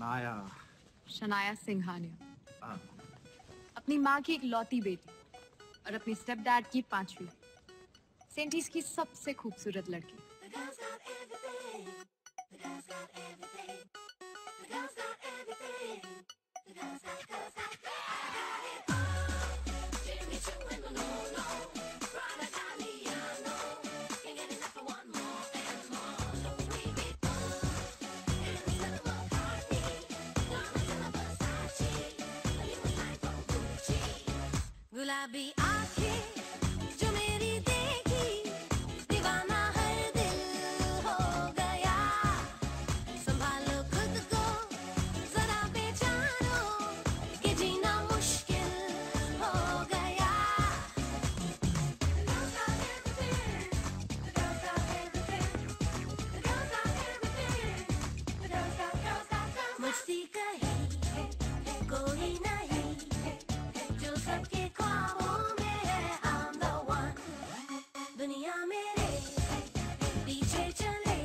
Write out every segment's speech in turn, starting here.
नाया शनाया सिंघानिया हाँ, अपनी माँ की एक लौती बेटी और अपने स्टेप डैड की पांचवी सेंटीज की सबसे खूबसूरत लड़की The girl's got everything. The girl's got everything. The girl's got everything. गुलाबी आँखें जो मेरी देखी, दीवाना हर दिल हो गया। संभालो खुद को, जरा जीना मुश्किल हो गया। कोई नहीं जो सबके दुनिया मेरे पीछे चले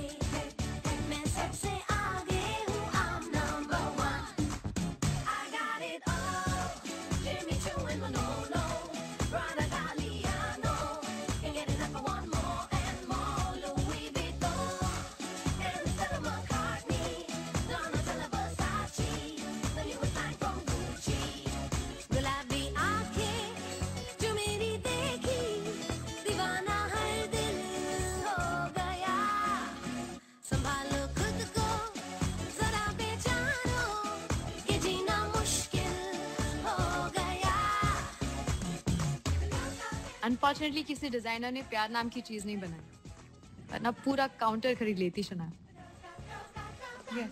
मैं सबसे आगे हूँ I'm number one I got it all Jimmy Choo and Manolo Prada unfortunately किसी डिज़ाइनर ने प्यार नाम की चीज़ नहीं बनाई। वरना पूरा काउंटर खरीद लेती शनाया Yes.